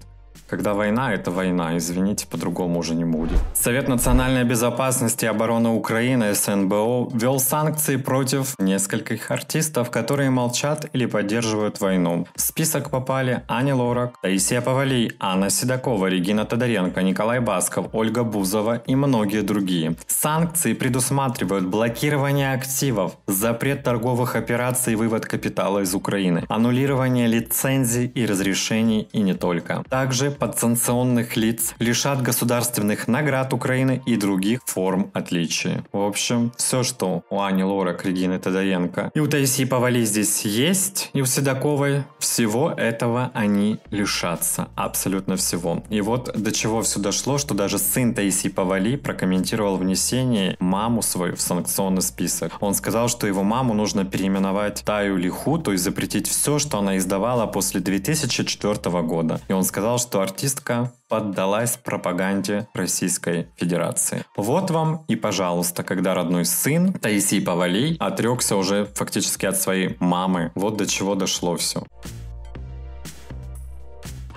Когда война, это война, извините, по-другому уже не будет. Совет национальной безопасности и обороны Украины, СНБО, ввел санкции против нескольких артистов, которые молчат или поддерживают войну. В список попали Аня Лорак, Таисия Павалий, Анна Седокова, Регина Тодоренко, Николай Басков, Ольга Бузова и многие другие. Санкции предусматривают блокирование активов, запрет торговых операций и вывод капитала из Украины, аннулирование лицензий и разрешений и не только. Также подсанкционных лиц лишат государственных наград Украины и других форм отличия. В общем, все, что у Ани Лорак, Регины Тодоренко и у Таисии Повали здесь есть, и у Седоковой, всего этого они лишатся. Абсолютно всего. И вот до чего все дошло, что даже сын Таисии Повали прокомментировал внесение маму свою в санкционный список. Он сказал, что его маму нужно переименовать Таю Лиху, то есть запретить все, что она издавала после 2004 года. И он сказал, что артистка поддалась пропаганде Российской Федерации. Вот вам и пожалуйста, когда родной сын Таисий Павалей отрекся уже фактически от своей мамы. Вот до чего дошло все.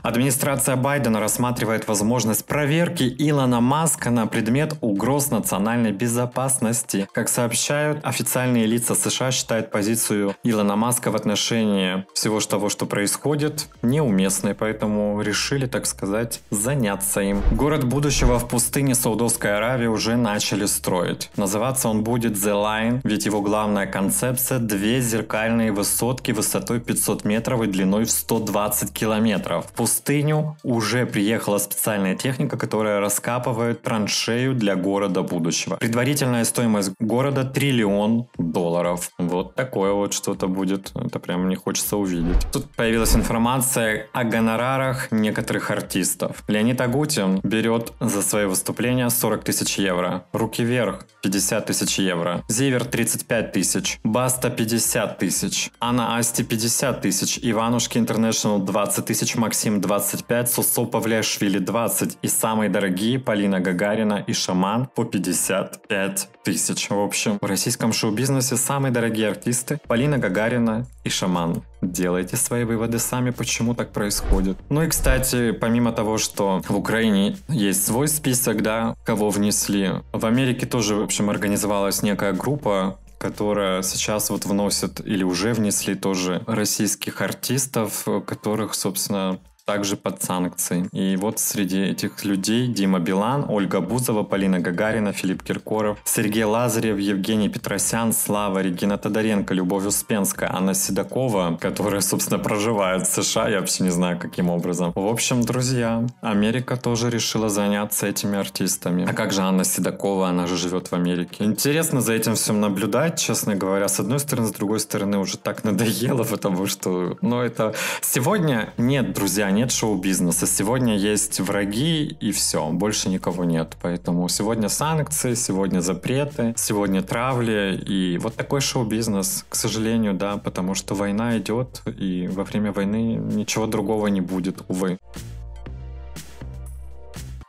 Администрация Байдена рассматривает возможность проверки Илона Маска на предмет угроз национальной безопасности. Как сообщают, официальные лица США считают позицию Илона Маска в отношении всего того, что происходит, неуместной, поэтому решили, так сказать, заняться им. Город будущего в пустыне Саудовской Аравии уже начали строить. Называться он будет The Line, ведь его главная концепция – две зеркальные высотки высотой 500 метров и длиной в 120 километров. В пустыню уже приехала специальная техника, которая раскапывает траншею для города будущего. Предварительная стоимость города триллион долларов. Вот такое вот что-то будет. Это прям не хочется увидеть. Тут появилась информация о гонорарах некоторых артистов. Леонид Агутин берет за свои выступления 40 тысяч евро. Руки вверх 50 тысяч евро. Зивер 35 тысяч. Баста 50 тысяч. Анна Асти 50 тысяч. Иванушки Интернешнл 20 тысяч. Максим 25, Сусо Павлешвили 20 и самые дорогие Полина Гагарина и Шаман по 55 тысяч. В общем, в российском шоу-бизнесе самые дорогие артисты Полина Гагарина и Шаман. Делайте свои выводы сами, почему так происходит. Ну и, кстати, помимо того, что в Украине есть свой список, да, кого внесли, в Америке тоже, в общем, организовалась некая группа, которая сейчас вот вносит или уже внесли тоже российских артистов, которых, собственно, также под санкции. И вот среди этих людей Дима Билан, Ольга Бузова, Полина Гагарина, Филипп Киркоров, Сергей Лазарев, Евгений Петросян, Слава, Регина Тодоренко, Любовь Успенская, Анна Седокова, которая, собственно, проживает в США, я вообще не знаю, каким образом. В общем, друзья, Америка тоже решила заняться этими артистами. А как же Анна Седокова, она же живет в Америке. Интересно за этим всем наблюдать, честно говоря. С одной стороны, с другой стороны, уже так надоело, потому что, ну, это... Сегодня нет, друзья, нет шоу-бизнеса. Сегодня есть враги и все, больше никого нет. Поэтому сегодня санкции, сегодня запреты, сегодня травли и вот такой шоу-бизнес, к сожалению, да, потому что война идет и во время войны ничего другого не будет, увы.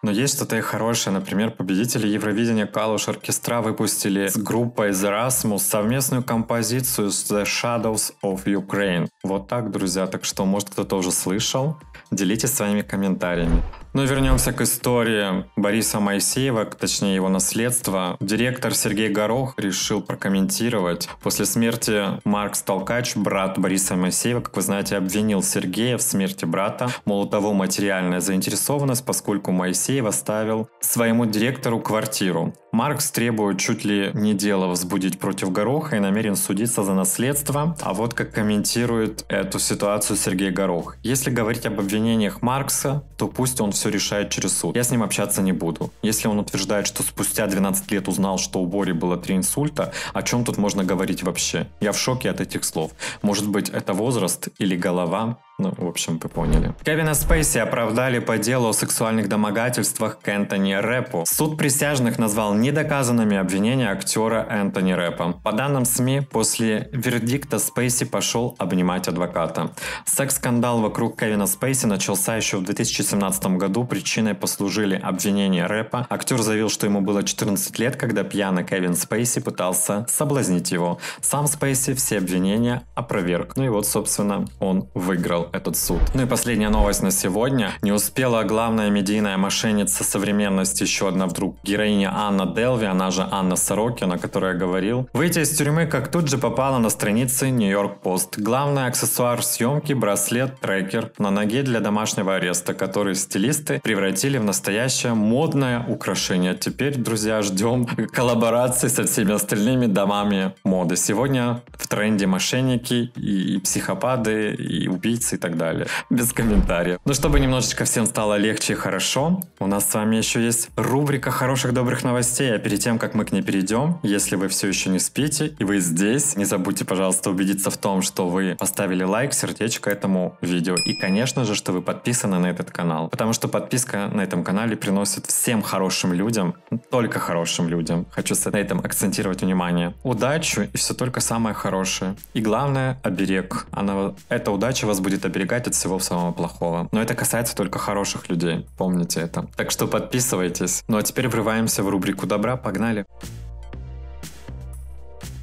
Но есть что-то и хорошее. Например, победители Евровидения Калуш Оркестра выпустили с группой The Rasmus совместную композицию The Shadows of Ukraine. Вот так, друзья. Так что, может, кто-то уже слышал. Делитесь своими комментариями. Но вернемся к истории Бориса Моисеева, точнее его наследства. Директор Сергей Горох решил прокомментировать. После смерти Маркс Толкач, брат Бориса Моисеева, как вы знаете, обвинил Сергея в смерти брата. Мол, у того материальная заинтересованность, поскольку Моисеев оставил своему директору квартиру. Маркс требует чуть ли не дело возбудить против Гороха и намерен судиться за наследство. А вот как комментирует эту ситуацию Сергей Горох. Если говорить об обвинениях Маркса, то пусть он все решает через суд. Я с ним общаться не буду. Если он утверждает, что спустя 12 лет узнал, что у Бори было три инсульта, о чем тут можно говорить вообще? Я в шоке от этих слов. Может быть, это возраст или голова? Ну, в общем, вы поняли. Кевина Спейси оправдали по делу о сексуальных домогательствах к Энтони Рэпу. Суд присяжных назвал недоказанными обвинения актера Энтони Рэпа. По данным СМИ, после вердикта Спейси пошел обнимать адвоката. Секс-скандал вокруг Кевина Спейси начался еще в 2017 году. Причиной послужили обвинения Рэпа. Актер заявил, что ему было 14 лет, когда пьяный Кевин Спейси пытался соблазнить его. Сам Спейси все обвинения опроверг. Ну и вот, собственно, он выиграл этот суд. Ну и последняя новость на сегодня. Не успела главная медийная мошенница современности, еще одна вдруг героиня Анна Делви, она же Анна Сорокина, о которой я говорил, выйти из тюрьмы, как тут же попала на страницы Нью-Йорк Пост. Главный аксессуар съемки – браслет трекер на ноге для домашнего ареста, который стилисты превратили в настоящее модное украшение. Теперь, друзья, ждем коллаборации со всеми остальными домами моды. Сегодня в тренде мошенники и психопаты, и убийцы, и так далее. Без комментариев. Но чтобы немножечко всем стало легче и хорошо, у нас с вами еще есть рубрика хороших добрых новостей. А перед тем, как мы к ней перейдем, если вы все еще не спите и вы здесь, не забудьте, пожалуйста, убедиться в том, что вы поставили лайк, сердечко этому видео. И, конечно же, что вы подписаны на этот канал. Потому что подписка на этом канале приносит всем хорошим людям, только хорошим людям, хочу на этом акцентировать внимание, удачу и все только самое хорошее. И главное, оберег. Она, эта удача вас будет оберегать от всего самого плохого. Но это касается только хороших людей, помните это. Так что подписывайтесь. Ну а теперь врываемся в рубрику добра, погнали.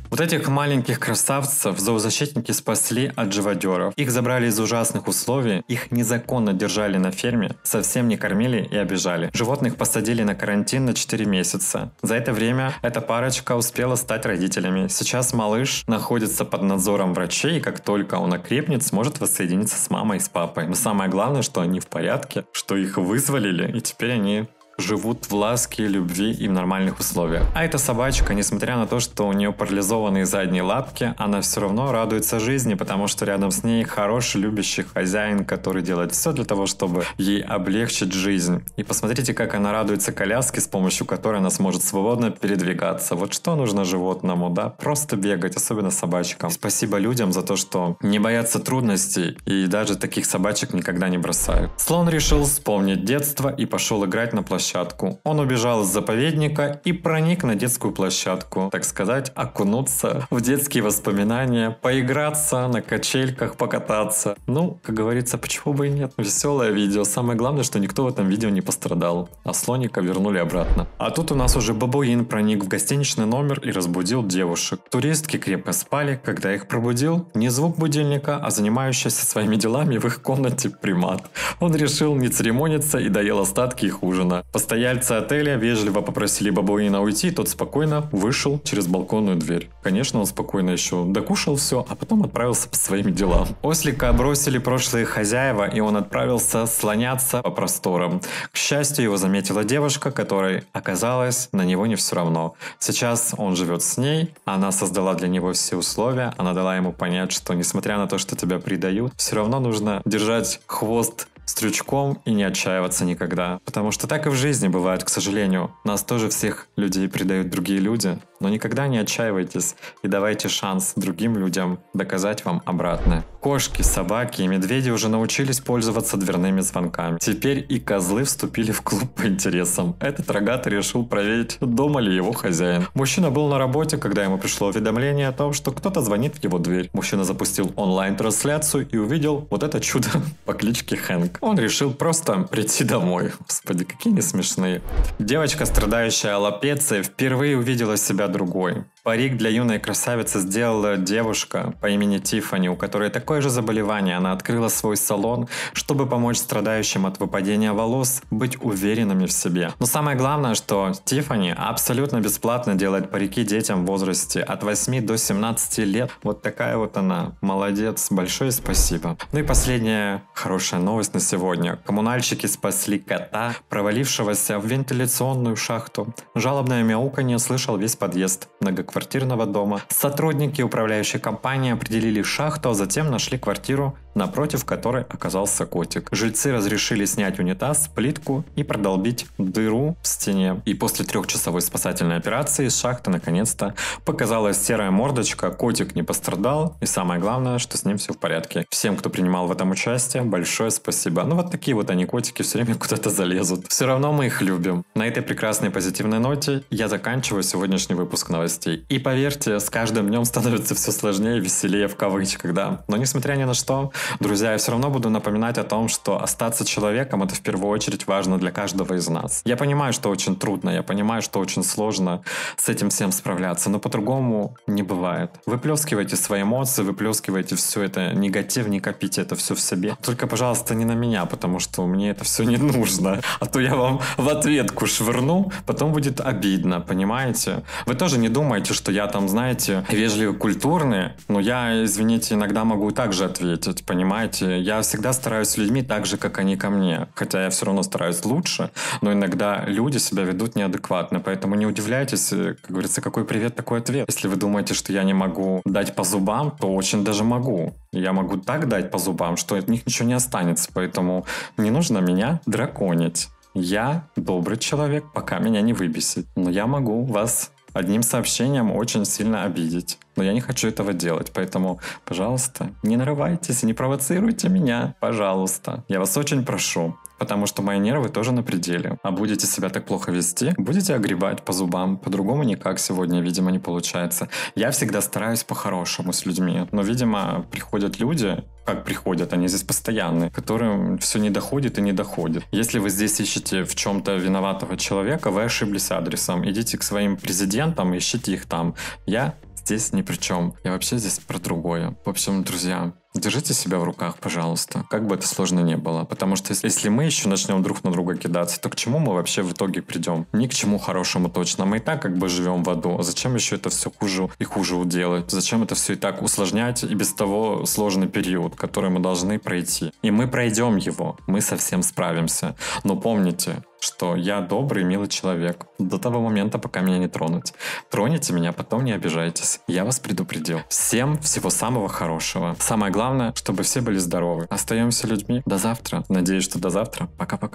Вот этих маленьких красавцев зоозащитники спасли от живодеров. Их забрали из ужасных условий, их незаконно держали на ферме, совсем не кормили и обижали. Животных посадили на карантин на 4 месяца. За это время эта парочка успела стать родителями. Сейчас малыш находится под надзором врачей, и как только он окрепнет, сможет воссоединиться с мамой и с папой. Но самое главное, что они в порядке, что их вызволили, и теперь они живут в ласке, любви и в нормальных условиях. А эта собачка, несмотря на то, что у нее парализованные задние лапки, она все равно радуется жизни, потому что рядом с ней хороший, любящий хозяин, который делает все для того, чтобы ей облегчить жизнь. И посмотрите, как она радуется коляске, с помощью которой она сможет свободно передвигаться. Вот что нужно животному, да? Просто бегать, особенно собачкам. Спасибо людям за то, что не боятся трудностей и даже таких собачек никогда не бросают. Слон решил вспомнить детство и пошел играть на площадке площадку. Он убежал из заповедника и проник на детскую площадку, так сказать, окунуться в детские воспоминания, поиграться на качельках, покататься. Ну, как говорится, почему бы и нет? Веселое видео. Самое главное, что никто в этом видео не пострадал, а слоника вернули обратно. А тут у нас уже бабуин проник в гостиничный номер и разбудил девушек. Туристки крепко спали, когда их пробудил не звук будильника, а занимающийся своими делами в их комнате примат. Он решил не церемониться и доел остатки их ужина. Постояльцы отеля вежливо попросили бабуина уйти, тот спокойно вышел через балконную дверь. Конечно, он спокойно еще докушал все, а потом отправился по своим делам. Ослика бросили прошлые хозяева, и он отправился слоняться по просторам. К счастью, его заметила девушка, которой оказалось на него не все равно. Сейчас он живет с ней, она создала для него все условия, она дала ему понять, что несмотря на то, что тебя предают, все равно нужно держать хвост стрючком и не отчаиваться никогда. Потому что так и в жизни бывает, к сожалению. Нас тоже всех людей предают другие люди. Но никогда не отчаивайтесь и давайте шанс другим людям доказать вам обратное. Кошки, собаки и медведи уже научились пользоваться дверными звонками. Теперь и козлы вступили в клуб по интересам. Этот рогатый решил проверить, дома ли его хозяин. Мужчина был на работе, когда ему пришло уведомление о том, что кто-то звонит в его дверь. Мужчина запустил онлайн-трансляцию и увидел вот это чудо по кличке Хэнк. Он решил просто прийти домой. Господи, какие они смешные. Девочка, страдающая аллопецией, впервые увидела себя другой. Парик для юной красавицы сделала девушка по имени Тиффани, у которой такое же заболевание. Она открыла свой салон, чтобы помочь страдающим от выпадения волос быть уверенными в себе. Но самое главное, что Тиффани абсолютно бесплатно делает парики детям в возрасте от 8 до 17 лет. Вот такая вот она. Молодец. Большое спасибо. Ну и последняя хорошая новость на сегодня. Коммунальщики спасли кота, провалившегося в вентиляционную шахту. Жалобное мяуканье слышал весь подъезд многоквартирного дома. Сотрудники управляющей компании определили шахту, а затем нашли квартиру напротив которой оказался котик. Жильцы разрешили снять унитаз, плитку и продолбить дыру в стене. И после трехчасовой спасательной операции из шахты наконец-то показалась серая мордочка, котик не пострадал, и самое главное, что с ним все в порядке. Всем, кто принимал в этом участие, большое спасибо. Ну вот такие вот они котики все время куда-то залезут. Все равно мы их любим. На этой прекрасной позитивной ноте я заканчиваю сегодняшний выпуск новостей. И поверьте, с каждым днем становится все сложнее и веселее в кавычках, да. Но несмотря ни на что, Друзья, я все равно буду напоминать о том, что остаться человеком это в первую очередь важно для каждого из нас. Я понимаю, что очень трудно, я понимаю, что очень сложно с этим всем справляться, но по-другому не бывает. Выплескивайте свои эмоции, выплескивайте все это негатив, не копите это все в себе. Только, пожалуйста, не на меня, потому что мне это все не нужно. А то я вам в ответку швырну, потом будет обидно, понимаете? Вы тоже не думаете, что я там, знаете, вежливый, культурный, но я, извините, иногда могу также ответить, понимаете? Я всегда стараюсь с людьми так же, как они ко мне. Хотя я все равно стараюсь лучше, но иногда люди себя ведут неадекватно. Поэтому не удивляйтесь, э, как говорится, какой привет, такой ответ. Если вы думаете, что я не могу дать по зубам, то очень даже могу. Я могу так дать по зубам, что от них ничего не останется. Поэтому не нужно меня драконить. Я добрый человек, пока меня не выбесит. Но я могу вас одним сообщением очень сильно обидеть. Но я не хочу этого делать, поэтому, пожалуйста, не нарывайтесь, не провоцируйте меня, пожалуйста. Я вас очень прошу. Потому что мои нервы тоже на пределе. А будете себя так плохо вести, будете огребать по зубам. По-другому никак сегодня, видимо, не получается. Я всегда стараюсь по-хорошему с людьми. Но, видимо, приходят люди, как приходят, они здесь постоянные, которым все не доходит и не доходит. Если вы здесь ищете в чем-то виноватого человека, вы ошиблись адресом. Идите к своим президентам, ищите их там. Я здесь ни при чем. Я вообще здесь про другое. В общем, друзья, Держите себя в руках, пожалуйста, как бы это сложно не было. Потому что если мы еще начнем друг на друга кидаться, то к чему мы вообще в итоге придем? Ни к чему хорошему точно. Мы и так как бы живем в аду. Зачем еще это все хуже и хуже делать? Зачем это все и так усложнять и без того сложный период, который мы должны пройти? И мы пройдем его. Мы совсем справимся. Но помните, что я добрый, милый человек. До того момента, пока меня не тронуть. Троните меня, потом не обижайтесь. Я вас предупредил. Всем всего самого хорошего. Самое главное, чтобы все были здоровы. Остаемся людьми. До завтра. Надеюсь, что до завтра. Пока-пока.